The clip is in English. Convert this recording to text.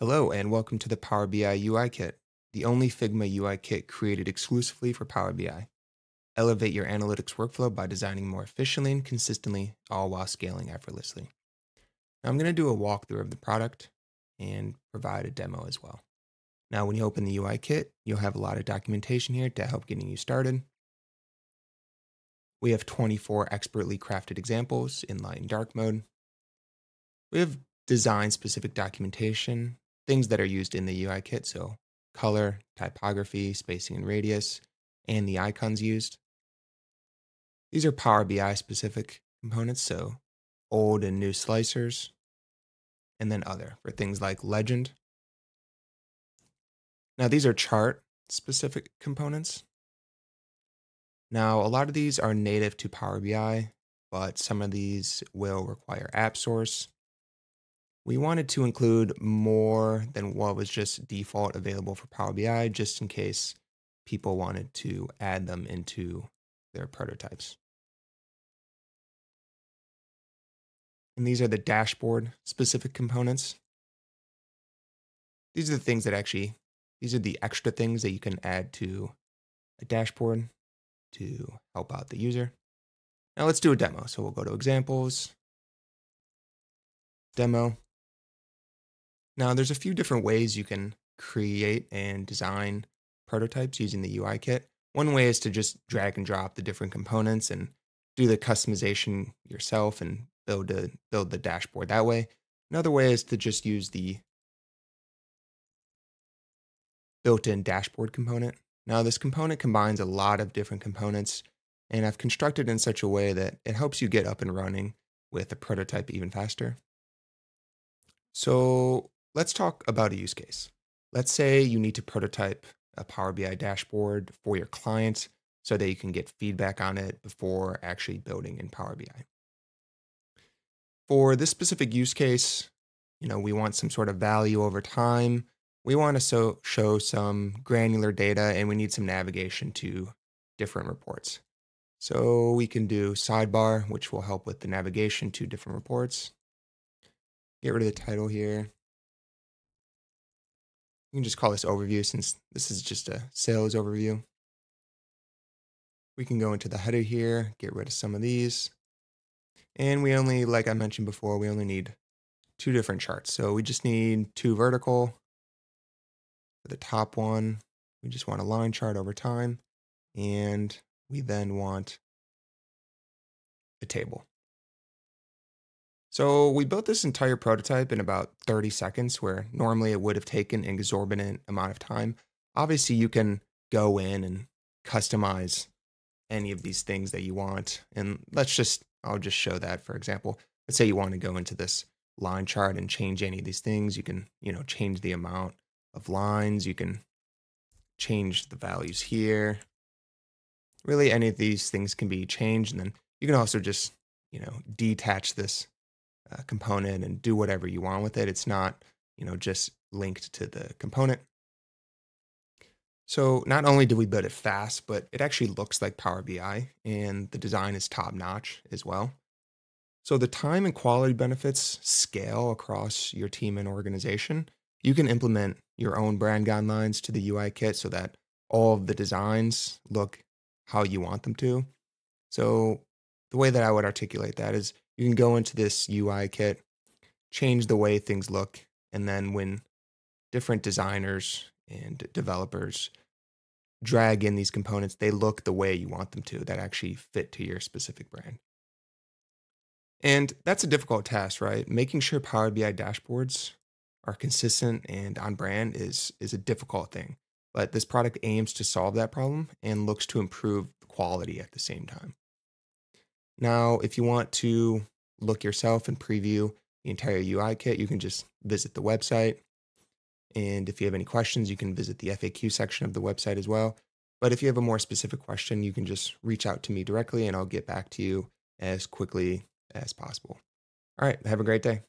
Hello, and welcome to the Power BI UI Kit, the only Figma UI kit created exclusively for Power BI. Elevate your analytics workflow by designing more efficiently and consistently, all while scaling effortlessly. Now, I'm going to do a walkthrough of the product and provide a demo as well. Now, when you open the UI kit, you'll have a lot of documentation here to help getting you started. We have 24 expertly crafted examples in light and dark mode. We have design specific documentation things that are used in the UI kit. So color, typography, spacing and radius, and the icons used. These are Power BI specific components, so old and new slicers, and then other for things like legend. Now, these are chart specific components. Now, a lot of these are native to Power BI, but some of these will require AppSource we wanted to include more than what was just default available for Power BI, just in case people wanted to add them into their prototypes. And these are the dashboard specific components. These are the things that actually, these are the extra things that you can add to a dashboard to help out the user. Now let's do a demo. So we'll go to examples, demo. Now, there's a few different ways you can create and design prototypes using the UI kit. One way is to just drag and drop the different components and do the customization yourself and build a, build the dashboard that way. Another way is to just use the built-in dashboard component. Now, this component combines a lot of different components, and I've constructed in such a way that it helps you get up and running with a prototype even faster. So Let's talk about a use case. Let's say you need to prototype a Power BI dashboard for your client so that you can get feedback on it before actually building in Power BI. For this specific use case, you know, we want some sort of value over time. We want to so, show some granular data and we need some navigation to different reports. So we can do sidebar, which will help with the navigation to different reports. Get rid of the title here. You can just call this overview since this is just a sales overview. We can go into the header here, get rid of some of these. And we only, like I mentioned before, we only need two different charts. So we just need two vertical. For the top one, we just want a line chart over time. And we then want a table. So we built this entire prototype in about 30 seconds, where normally it would have taken an exorbitant amount of time. Obviously, you can go in and customize any of these things that you want. And let's just, I'll just show that, for example. Let's say you want to go into this line chart and change any of these things. You can, you know, change the amount of lines. You can change the values here. Really, any of these things can be changed. And then you can also just, you know, detach this uh, component and do whatever you want with it. It's not, you know, just linked to the component. So not only do we build it fast, but it actually looks like Power BI and the design is top notch as well. So the time and quality benefits scale across your team and organization. You can implement your own brand guidelines to the UI kit so that all of the designs look how you want them to. So the way that I would articulate that is you can go into this UI kit, change the way things look, and then when different designers and developers drag in these components, they look the way you want them to that actually fit to your specific brand. And that's a difficult task, right? Making sure Power BI dashboards are consistent and on brand is, is a difficult thing. But this product aims to solve that problem and looks to improve quality at the same time. Now, if you want to look yourself and preview the entire UI kit, you can just visit the website. And if you have any questions, you can visit the FAQ section of the website as well. But if you have a more specific question, you can just reach out to me directly and I'll get back to you as quickly as possible. All right, have a great day.